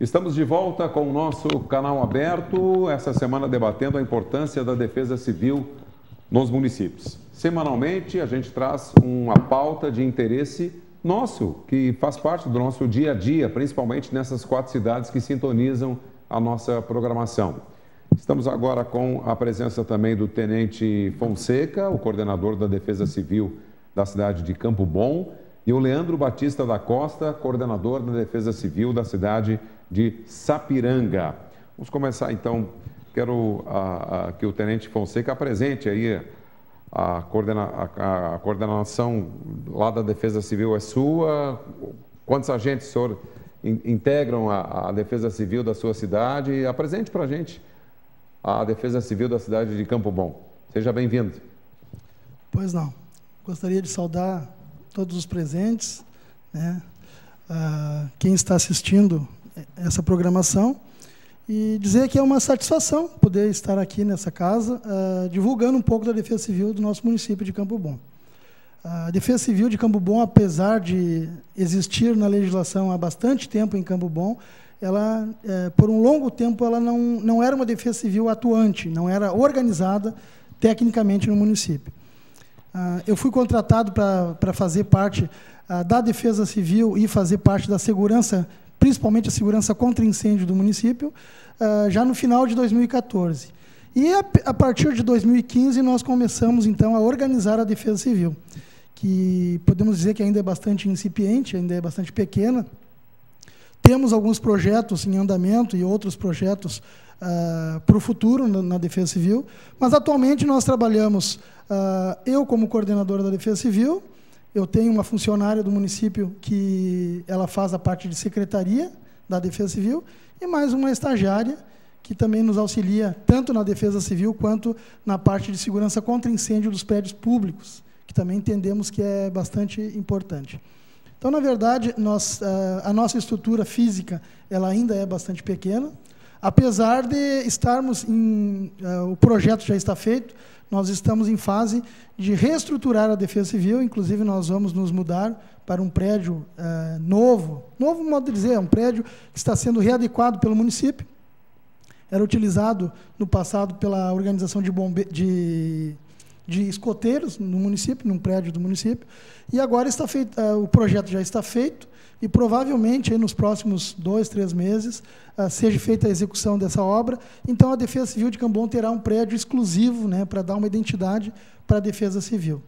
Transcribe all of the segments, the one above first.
Estamos de volta com o nosso canal aberto, essa semana debatendo a importância da defesa civil nos municípios. Semanalmente, a gente traz uma pauta de interesse nosso, que faz parte do nosso dia a dia, principalmente nessas quatro cidades que sintonizam a nossa programação. Estamos agora com a presença também do Tenente Fonseca, o coordenador da Defesa Civil da cidade de Campo Bom, e o Leandro Batista da Costa, coordenador da Defesa Civil da cidade de Sapiranga. Vamos começar então. Quero a, a, que o Tenente Fonseca apresente aí a, coordena, a, coordenação lá da Defesa Civil é sua. Quantos agentes senhor in, integram a, Defesa Civil da sua cidade? Apresente para a gente a Defesa Civil da cidade de Campo Bom. Seja bem-vindo. Pois não. Gostaria de saudar todos os presentes, né? Ah, quem está assistindo essa programação e dizer que é uma satisfação poder estar aqui nessa casa uh, divulgando um pouco da Defesa Civil do nosso município de Campo Bom. A Defesa Civil de Campo Bom, apesar de existir na legislação há bastante tempo em Campo Bom, ela, eh, por um longo tempo, ela não, não era uma defesa civil atuante, não era organizada tecnicamente no município. Uh, eu fui contratado para fazer parte uh, da Defesa Civil e fazer parte da segurança principalmente a segurança contra incêndio do município, uh, já no final de 2014. E a, a, partir de 2015 nós começamos então a organizar a Defesa Civil, que podemos dizer que ainda é bastante incipiente, ainda é bastante pequena. Temos alguns projetos em andamento e outros projetos uh, para o futuro na, na, Defesa Civil, mas atualmente nós trabalhamos, uh, eu como coordenador da Defesa Civil, eu tenho uma funcionária do município que ela faz a parte de secretaria da Defesa Civil e mais uma estagiária que também nos auxilia tanto na Defesa Civil quanto na parte de segurança contra incêndio dos prédios públicos, que também entendemos que é bastante importante. Então, na verdade, nós, eh, a nossa estrutura física ela ainda é bastante pequena, apesar de estarmos em. Eh, o projeto já está feito, nós estamos em fase de reestruturar a Defesa Civil, inclusive nós vamos nos mudar para um prédio uh, novo, novo modo de dizer, é um prédio que está sendo readequado pelo município. Era utilizado no passado pela organização de, bombe de, de escoteiros no município, num prédio do município, e agora está feito, uh, o projeto já está feito, e provavelmente aí nos próximos dois, três meses uh, seja feita a execução dessa obra. Então a Defesa Civil de Cambon terá um prédio exclusivo né, para dar uma identidade para a Defesa Civil.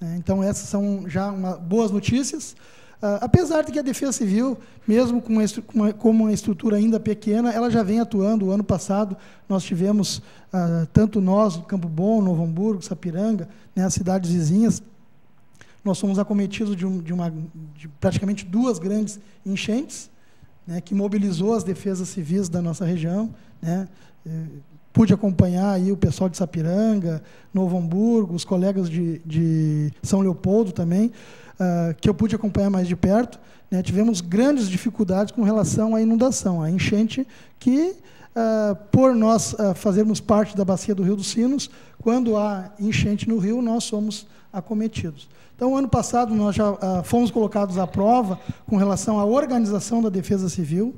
Né. Então essas são já uma, boas notícias. Uh, apesar de que a Defesa Civil, mesmo com uma, com uma, estrutura ainda pequena, ela já vem atuando. O ano passado nós tivemos, uh, tanto nós, Campo Bom, Novo Hamburgo, Sapiranga, né, as cidades vizinhas, nós fomos acometidos de, um, de, uma, de praticamente duas grandes enchentes, né, que mobilizou as defesas civis da nossa região. Né, eh, pude acompanhar aí o pessoal de Sapiranga, Novo Hamburgo, os colegas de, de São Leopoldo também, uh, que eu pude acompanhar mais de perto. Né, tivemos grandes dificuldades com relação à inundação, a enchente que, uh, por nós uh, fazermos parte da bacia do Rio dos Sinos, quando há enchente no rio, nós somos acometidos. Então, ano passado, nós já ah, fomos colocados à prova com relação à organização da Defesa Civil,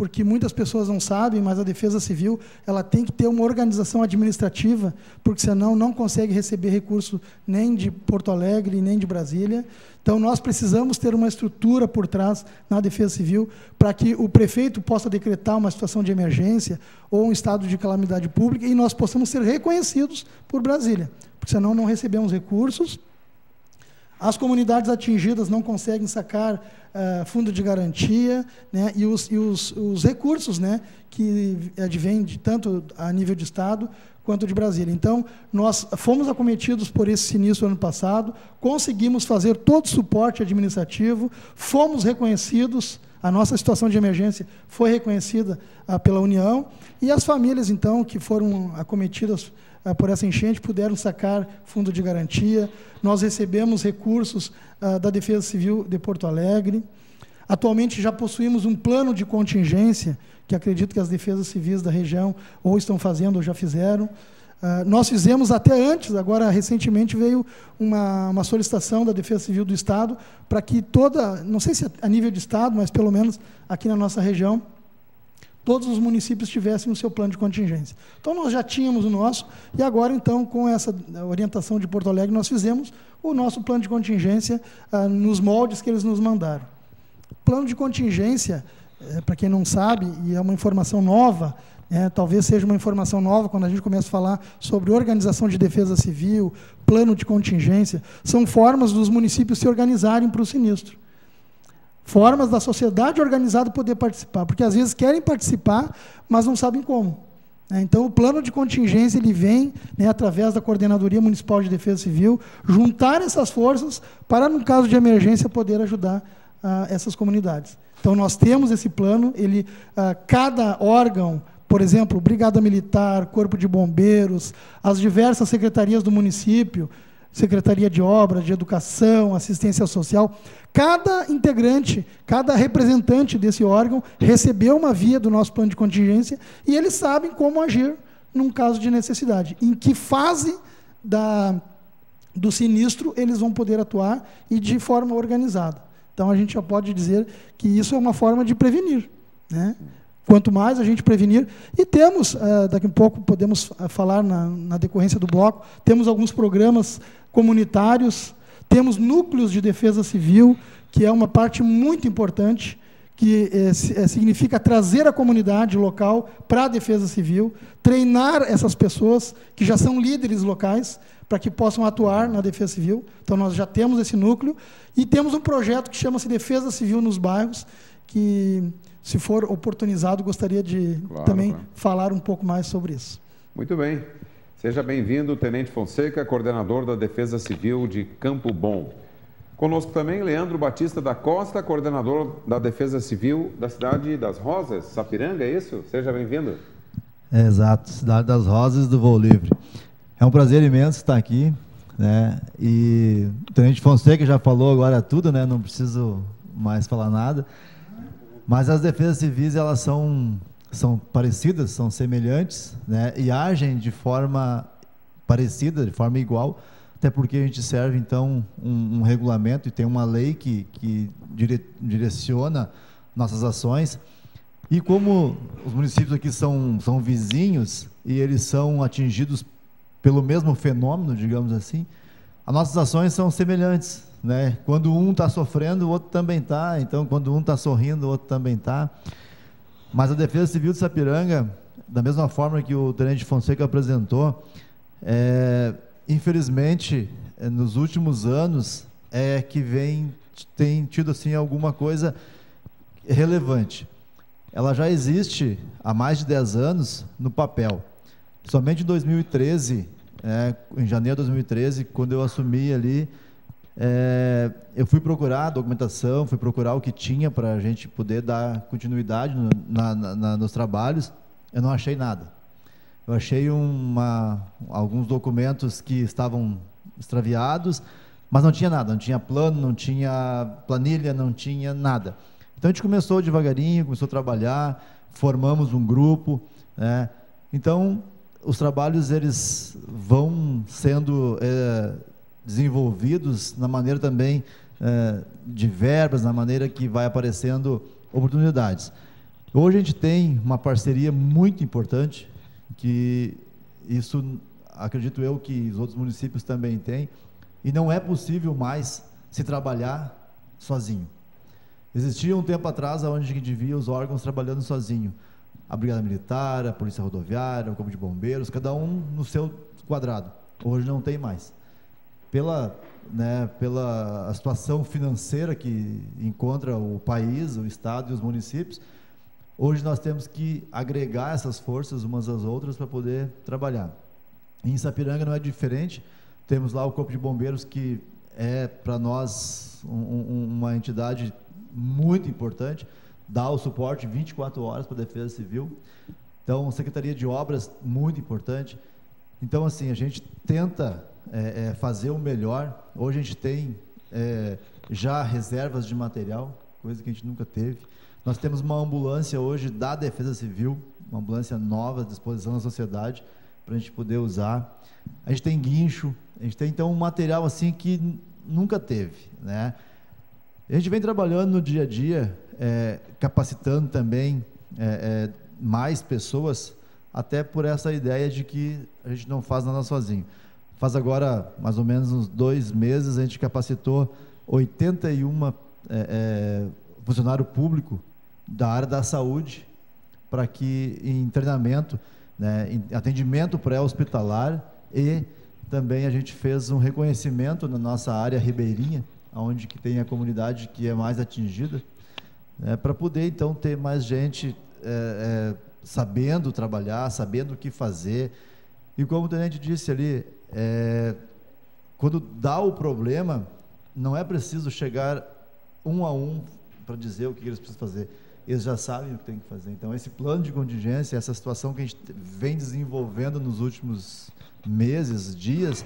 porque muitas pessoas não sabem, mas a Defesa Civil ela tem que ter uma organização administrativa, porque senão não consegue receber recurso nem de Porto Alegre, nem de Brasília. Então, nós precisamos ter uma estrutura por trás na Defesa Civil para que o prefeito possa decretar uma situação de emergência ou um estado de calamidade pública e nós possamos ser reconhecidos por Brasília, porque senão não recebemos recursos as comunidades atingidas não conseguem sacar uh, fundo de garantia né, e, os, e os, os, recursos né, que advêm de, tanto a nível de Estado quanto de Brasília. Então, nós fomos acometidos por esse sinistro ano passado, conseguimos fazer todo o suporte administrativo, fomos reconhecidos, a nossa situação de emergência foi reconhecida uh, pela União, e as famílias, então, que foram acometidas uh, por essa enchente puderam sacar fundo de garantia. Nós recebemos recursos uh, da Defesa Civil de Porto Alegre. Atualmente já possuímos um plano de contingência, que acredito que as defesas civis da região ou estão fazendo ou já fizeram. Uh, nós fizemos até antes, agora recentemente veio uma, uma solicitação da Defesa Civil do Estado para que toda, não sei se a nível de Estado, mas pelo menos aqui na nossa região, todos os municípios tivessem o seu plano de contingência. Então, nós já tínhamos o nosso, e agora, então, com essa orientação de Porto Alegre, nós fizemos o nosso plano de contingência ah, nos moldes que eles nos mandaram. Plano de contingência, é, para quem não sabe, e é uma informação nova, é, talvez seja uma informação nova quando a gente começa a falar sobre organização de defesa civil, plano de contingência, são formas dos municípios se organizarem para o sinistro formas da sociedade organizada poder participar, porque às vezes querem participar, mas não sabem como. Né? Então, o plano de contingência ele vem, né, através da Coordenadoria Municipal de Defesa Civil, juntar essas forças para, no caso de emergência, poder ajudar ah, essas comunidades. Então, nós temos esse plano, ele, ah, cada órgão, por exemplo, Brigada Militar, Corpo de Bombeiros, as diversas secretarias do município, Secretaria de Obras, de Educação, Assistência Social, Cada integrante, cada representante desse órgão recebeu uma via do nosso plano de contingência e eles sabem como agir num caso de necessidade. Em que fase da, do sinistro eles vão poder atuar e de forma organizada. Então a gente já pode dizer que isso é uma forma de prevenir. Né? Quanto mais a gente prevenir, e temos, uh, daqui a pouco podemos uh, falar na, na decorrência do bloco, temos alguns programas comunitários temos núcleos de defesa civil, que é uma parte muito importante, que é, significa trazer a comunidade local para a defesa civil, treinar essas pessoas que já são líderes locais para que possam atuar na defesa civil. Então nós já temos esse núcleo e temos um projeto que chama-se Defesa Civil nos bairros, que se for oportunizado gostaria de claro, também claro. falar um pouco mais sobre isso. Muito bem. Seja bem-vindo, Tenente Fonseca, coordenador da Defesa Civil de Campo Bom. Conosco também Leandro Batista da Costa, coordenador da Defesa Civil da cidade das Rosas, Sapiranga, é isso? Seja bem-vindo. É, exato, cidade das Rosas do Voo Livre. É um prazer imenso estar aqui, né? E o Tenente Fonseca já falou agora tudo, né? Não preciso mais falar nada. Mas as defesas civis, elas são são parecidas, são semelhantes, né? E agem de forma parecida, de forma igual, até porque a gente serve então um, um regulamento e tem uma lei que, que dire, direciona nossas ações. E como os municípios aqui são, são vizinhos e eles são atingidos pelo mesmo fenômeno, digamos assim, as nossas ações são semelhantes. Né? Quando um está sofrendo, o outro também está. Então, quando um está sorrindo, o outro também está. Mas a Defesa Civil de Sapiranga, da mesma forma que o Tenente Fonseca apresentou, é, infelizmente, é, nos últimos anos, é que vem, tem tido assim alguma coisa relevante. Ela já existe há mais de 10 anos no papel. Somente em 2013, é, em janeiro de 2013, quando eu assumi ali, é, eu fui procurar a documentação, fui procurar o que tinha para a gente poder dar continuidade no, na, na, nos trabalhos. Eu não achei nada. Eu achei uma, alguns documentos que estavam extraviados, mas não tinha nada. Não tinha plano, não tinha planilha, não tinha nada. Então a gente começou devagarinho, começou a trabalhar, formamos um grupo. Né? Então os trabalhos eles vão sendo é, desenvolvidos na maneira também é, de verbas, na maneira que vai aparecendo oportunidades. Hoje a gente tem uma parceria muito importante, que isso acredito eu que os outros municípios também têm, e não é possível mais se trabalhar sozinho. Existia um tempo atrás onde a gente via os órgãos trabalhando sozinho. A Brigada Militar, a Polícia Rodoviária, o Corpo de Bombeiros, cada um no seu quadrado. Hoje não tem mais pela, né, pela situação financeira que encontra o país, o estado e os municípios, hoje nós temos que agregar essas forças umas às outras para poder trabalhar. Em Sapiranga não é diferente, temos lá o Corpo de Bombeiros que é para nós um, um, uma entidade muito importante, dá o suporte 24 horas para a Defesa Civil. Então, Secretaria de Obras, muito importante. Então, assim, a gente tenta é, é, fazer o melhor. Hoje a gente tem é, já reservas de material, coisa que a gente nunca teve. Nós temos uma ambulância hoje da Defesa Civil, uma ambulância nova à disposição da sociedade para a gente poder usar. A gente tem guincho, a gente tem então um material assim que nunca teve, né? A gente vem trabalhando no dia a dia, é, capacitando também é, é, mais pessoas, até por essa ideia de que a gente não faz nada sozinho. Faz agora mais ou menos uns dois meses a gente capacitou 81 é, é, funcionário público da área da saúde para que em treinamento, né, em atendimento pré-hospitalar e também a gente fez um reconhecimento na nossa área ribeirinha, onde que tem a comunidade que é mais atingida, né, para poder então ter mais gente é, é, sabendo trabalhar, sabendo o que fazer. E como o tenente disse ali, é, quando dá o problema, não é preciso chegar um a um para dizer o que eles precisam fazer. Eles já sabem o que tem que fazer. Então, esse plano de contingência, essa situação que a gente vem desenvolvendo nos últimos meses, dias,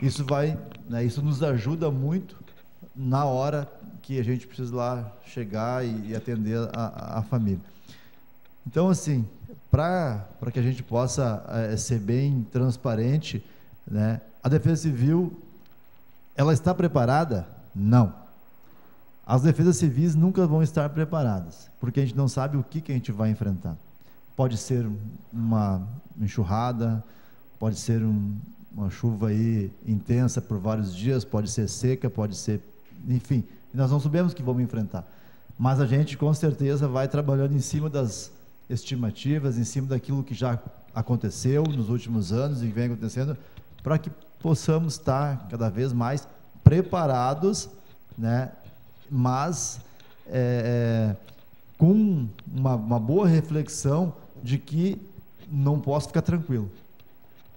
isso vai, né, isso nos ajuda muito na hora que a gente precisa lá chegar e, e atender a, a, família. Então, assim, para que a gente possa é, ser bem transparente, né, a Defesa Civil, ela está preparada? Não. As defesas civis nunca vão estar preparadas, porque a gente não sabe o que, que a gente vai enfrentar. Pode ser uma enxurrada, pode ser um, uma chuva aí intensa por vários dias, pode ser seca, pode ser, enfim, nós não sabemos o que vamos enfrentar. Mas a gente com certeza vai trabalhando em cima das estimativas, em cima daquilo que já aconteceu nos últimos anos e vem acontecendo, para que possamos estar cada vez mais preparados, né, mas é, é, com uma, uma boa reflexão de que não posso ficar tranquilo.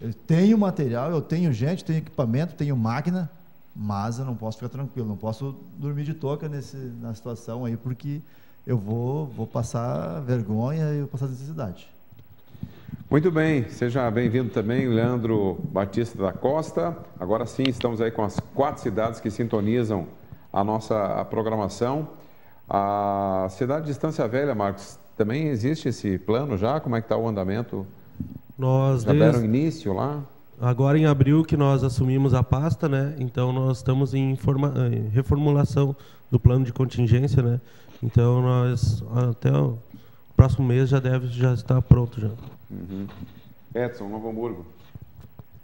Eu tenho material, eu tenho gente, tenho equipamento, tenho máquina, mas eu não posso ficar tranquilo, não posso dormir de toca nesse, na situação aí, porque eu vou, vou passar vergonha e vou passar necessidade. Muito bem, seja bem-vindo também, Leandro Batista da Costa. Agora sim, estamos aí com as quatro cidades que sintonizam a nossa programação. A cidade de Estância Velha, Marcos, também existe esse plano já? Como é que está o andamento? Nós já deram início lá? Agora em abril que nós assumimos a pasta, né? Então nós estamos em, forma, em reformulação do plano de contingência, né? Então nós até o próximo mês já deve já estar pronto já. Uhum. Edson, Novo Hamburgo.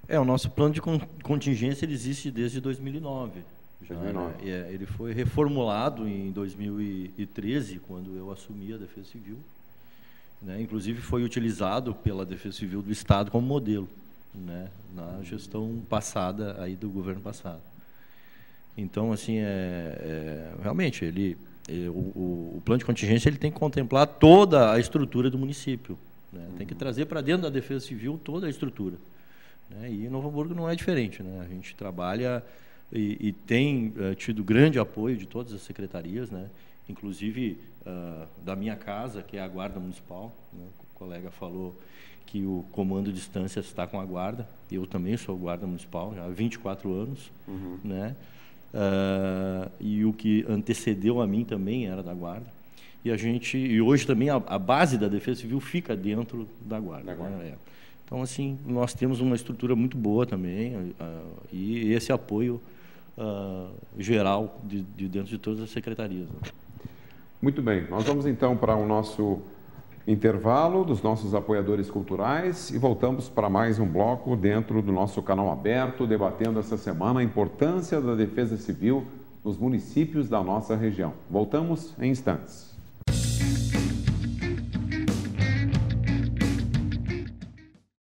É, o nosso plano de contingência ele existe desde 2009. Já, né? é, ele foi reformulado em 2013, quando eu assumi a Defesa Civil. Né? Inclusive foi utilizado pela Defesa Civil do Estado como modelo, né? na gestão passada aí do governo passado. Então, assim, é, é realmente ele, ele o, o, plano de contingência ele tem que contemplar toda a estrutura do município. Né? Tem que trazer para dentro da Defesa Civil toda a estrutura. Né? E Novo Hamburgo não é diferente. Né? A gente trabalha e, e tem uh, tido grande apoio de todas as secretarias, né? inclusive uh, da minha casa, que é a Guarda Municipal. Né? O colega falou que o comando de distância está com a Guarda. Eu também sou guarda municipal, já há 24 anos. Uhum. Né? Uh, e o que antecedeu a mim também era da Guarda. E a gente e hoje também a, a base da Defesa Civil fica dentro da Guarda. Da guarda. Né? É. Então assim nós temos uma estrutura muito boa também uh, e esse apoio uh, geral de, de, dentro de todas as secretarias. Né? Muito bem, nós vamos então para o nosso intervalo dos nossos apoiadores culturais e voltamos para mais um bloco dentro do nosso canal aberto, debatendo essa semana a importância da defesa civil nos municípios da nossa região. Voltamos em instantes.